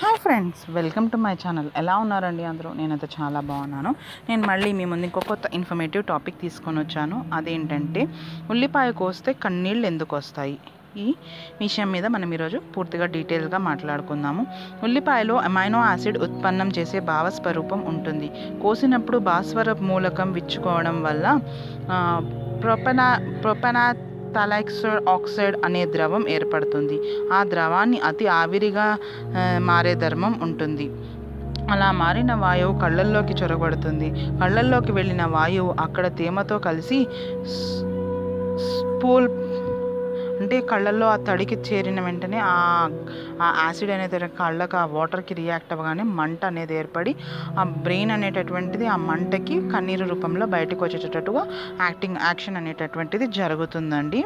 Hi friends welcome to my channel ఎలా ఉన్నారండి అందరూ? నేనైతే చాలా బాగున్నాను. నేను మళ్ళీ మీ ముందు ఇంకో కొత్త ఇన్ఫర్మేటివ్ టాపిక్ తీసుకొని వచ్చాను. అదేంటంటే ఉల్లిపాయ కోస్తే కన్నీళ్ళు ఎందుకు వస్తాయి? ఈ విషయం మీద మనం ఈరోజు పూర్తిగా డీటెయిల్గా మాట్లాడుకుందాము. ఉల్లిపాయలో అమైనో యాసిడ్ ఉత్పన్నం చేసే భావస్వరూపం ఉంటుంది. కోసినప్పుడు భాస్వర మూలకం విచ్చుకోవడం వల్ల ప్రొపనా ప్రొపనా థలైక్సైడ్ ఆక్సైడ్ అనే ద్రవం ఏర్పడుతుంది. ఆ ద్రవాన్ని అతి ఆవిరిగా మారే ధర్మం ఉంటుంది. అలా మారిన వాయువు కళ్ళల్లోకి చొరబడుతుంది. కళ్ళల్లోకి వెళ్ళిన వాయువు అక్కడ తేమతో కలిసి స్పూల్ అంటే కళ్ళల్లో ఆ తడికి చేరిన వెంటనే ఆ ఆ యాసిడ్ అనేది కళ్ళకు ఆ వాటర్కి రియాక్ట్ అవ్వగానే మంట అనేది ఏర్పడి ఆ బ్రెయిన్ అనేటటువంటిది ఆ మంటకి కన్నీరు రూపంలో బయటకు వచ్చేటట్టుగా యాక్టింగ్ యాక్షన్ అనేటటువంటిది జరుగుతుందండి.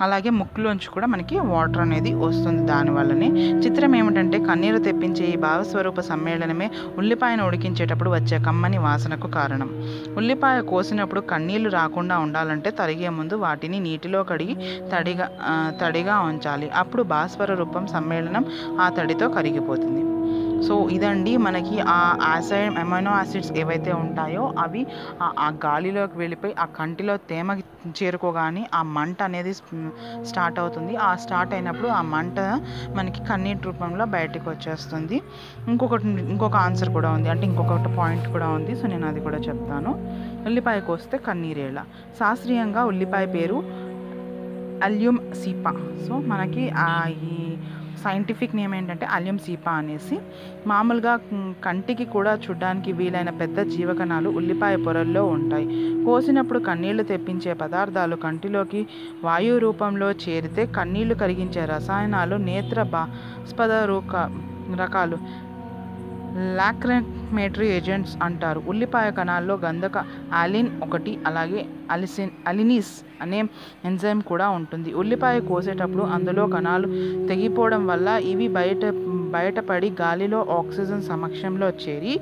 అలాగే ముక్కులోంచి కూడా మనకి వాటర్ అనేది వస్తుంది దానివల్లనే చిత్రం ఏమిటంటే కన్నీరు తెప్పించే ఈ భావస్వరూప సమ్మేళనమే ఉల్లిపాయను ఉడికించేటప్పుడు వచ్చే కమ్మని వాసనకు కారణం. ఉల్లిపాయ కోసినప్పుడు కన్నీళ్ళు రాకుండా ఉండాలంటే తరిగే ముందు వాటిని నీటిలో కడిగి తడిగా తడిగా ఉంచాలి. అప్పుడు భాస్వర రూపం సమ్మేళనం ఆ తడితో కరిగిపోతుంది. సో ఇదండి మనకి ఆ యాసిడ్ అమైనో యాసిడ్స్ ఏవైతే ఉంటాయో అవి ఆ- గాలిలోకి వెళ్ళిపోయి ఆ కంటిలో తేమ చేరుకోగానే ఆ మంట అనేది స్టార్ట్ అవుతుంది. ఆ స్టార్ట్ అయినప్పుడు ఆ మంట మనకి కన్నీటి రూపంలో బయటకు వచ్చేస్తుంది. ఇంకొకటి ఇంకొక ఆన్సర్ కూడా ఉంది. అంటే ఇంకొకటి పాయింట్ కూడా ఉంది. సో నేను అది కూడా చెప్తాను. ఉల్లిపాయకు వస్తే కన్నీరేళ శాస్త్రీయంగా ఉల్లిపాయ పేరు అల్యూమ్ సీపా. సో మనకి ఈ సైంటిఫిక్ నేమ్ ఏంటంటే అల్యూమ్ సీపా అనేసి. మామూలుగా కంటికి కూడా చూడడానికి వీలైన పెద్ద జీవకణాలు ఉల్లిపాయ పొరల్లో ఉంటాయి. కోసినప్పుడు కన్నీళ్ళు తెప్పించే పదార్థాలు కంటిలోకి వాయు రూపంలో చేరితే కన్నీళ్ళు కరిగించే రసాయనాలు నేత్ర బాస్పద రూక రకాలు లాక్రమేటరీ ఏజెంట్స్ అంటారు. ఉల్లిపాయ కణాల్లో గంధక ఆలిన్ ఒకటి అలాగే అలిసిన్ అలినిస్ అనే ఎంజైమ్ కూడా ఉంటుంది. ఉల్లిపాయ కోసేటప్పుడు అందులో కణాలు తెగిపోవడం వల్ల ఇవి బయట బయటపడి గాలిలో ఆక్సిజన్ సమక్షంలో చేరి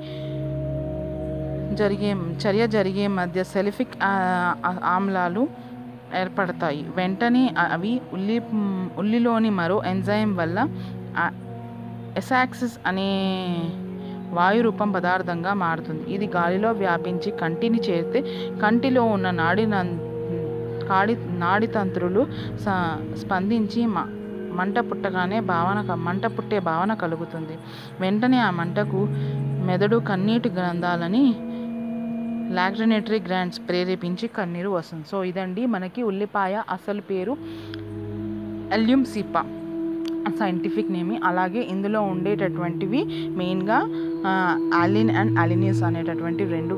జరిగే చర్య జరిగే మధ్య సెలిఫిక్ ఆమ్లాలు ఏర్పడతాయి. వెంటనే అవి ఉల్లి ఉల్లిలోని మరో ఎంజైమ్ వల్ల ఎసాక్సిస్ అనే వాయు రూపం పదార్థంగా మారుతుంది. ఇది గాలిలో వ్యాపించి కంటిని చేరితే కంటిలో ఉన్న నాడిన కాడి నాడితంత్రులు స- స్పందించి మ- మంట పుట్టగానే భావన క- మంట పుట్టే భావన కలుగుతుంది. వెంటనే ఆ మంటకు మెదడు కన్నీటి గ్రంథాలని లాక్రినేటరీ గ్రాండ్స్ ప్రేరేపించి కన్నీరు వస్తుంది. సో ఇదండి మనకి ఉల్లిపాయ అసలు పేరు అల్యూమ్ సిపా. సైంటిఫిక్ నేమి. అలాగే ఇందులో ఉండేటటువంటివి మెయిన్గా అలిన్ అండ్ అలినిస్ అనేటటువంటి రెండు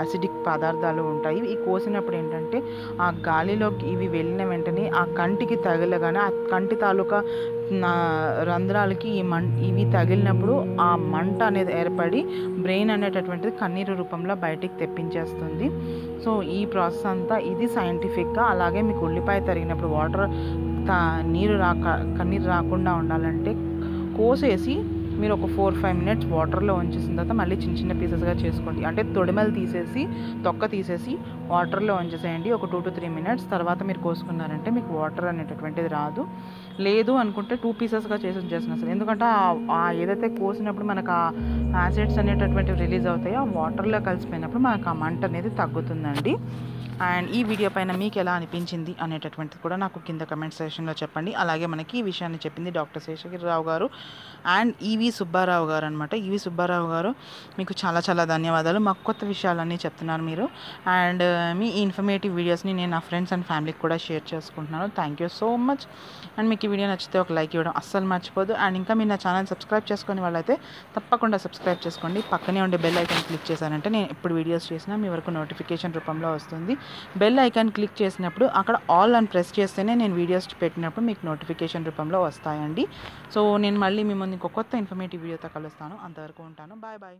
అసిడిక్ పదార్థాలు ఉంటాయి. ఈ కోసినప్పుడు ఏంటంటే ఆ గాలిలోకి ఇవి వెళ్ళిన వెంటనే ఆ కంటికి తగలగానే ఆ కంటి తాలూకా రంధ్రాలకి ఈ మం ఇవి తగిలినప్పుడు ఆ మంట అనేది ఏర్పడి బ్రెయిన్ అనేటటువంటిది కన్నీరు రూపంలో బయటికి తెప్పించేస్తుంది. సో ఈ ప్రాసెస్ అంతా ఇది సైంటిఫిక్గా అలాగే మీకు ఉల్లిపాయ తరిగినప్పుడు వాటర్ నీరు రాక కన్నీరు రాకుండా ఉండాలంటే కోసేసి మీరు ఒక ఫోర్ ఫైవ్ మినిట్స్ వాటర్లో ఉంచేసిన తర్వాత మళ్ళీ చిన్న చిన్న పీసెస్గా చేసుకోండి. అంటే తొడిమలు తీసేసి తొక్క తీసేసి వాటర్లో ఉంచేసేయండి. ఒక టూ టు త్రీ మినిట్స్ తర్వాత మీరు కోసుకున్నారంటే మీకు వాటర్ అనేటటువంటిది రాదు. లేదు అనుకుంటే టూ పీసెస్గా చేసి ఉంచేసిన సరే. ఎందుకంటే ఆ- ఏదైతే కోసినప్పుడు మనకు ఆ యాసిడ్స్ అనేటటువంటివి రిలీజ్ అవుతాయో ఆ వాటర్లో కలిసిపోయినప్పుడు మనకు ఆ మంట అనేది తగ్గుతుందండి. అండ్ ఈ వీడియో పైన మీకు ఎలా అనిపించింది అనేటటువంటిది కూడా నాకు కింద కమెంట్ సెక్షన్లో చెప్పండి. అలాగే మనకి ఈ విషయాన్ని చెప్పింది డాక్టర్ శేషగిరిరావు గారు. అండ్ ఈ ఈవి సుబ్బారావు గారు అనమాట ఈవి సుబ్బారావు గారు మీకు చాలా చాలా ధన్యవాదాలు. మాకు కొత్త విషయాలన్నీ చెప్తున్నారు మీరు. అండ్ uh, మీ ఇన్ఫర్మేటివ్ వీడియోస్ని నేను నా ఫ్రెండ్స్ అండ్ ఫ్యామిలీకి కూడా షేర్ చేసుకుంటున్నాను. Thank you so much and మీకు ఈ వీడియో నచ్చితే ఒక లైక్ ఇవ్వడం అస్సలు మర్చిపోదు. అండ్ ఇంకా మీరు నా ఛానల్ సబ్స్క్రైబ్ చేసుకుని వాళ్ళైతే తప్పకుండా సబ్స్క్రైబ్ చేసుకోండి. పక్కనే ఉండే బెల్ ఐకాన్ క్లిక్ చేశానంటే నేను ఎప్పుడు వీడియోస్ చేసినా మీ వరకు నోటిఫికేషన్ రూపంలో వస్తుంది. బెల్ ఐకాన్ క్లిక్ చేసినప్పుడు అక్కడ ఆల్ అని ప్రెస్ చేస్తేనే నేను వీడియోస్ పెట్టినప్పుడు మీకు నోటిఫికేషన్ రూపంలో వస్తాయండి. సో నేను మళ్ళీ మిమ్మల్ని ఇంకో కొత్త ఇన్ఫర్మేటివ్ వీడియోతో కలుస్తాను. అంతవరకు ఉంటాను. Bye bye.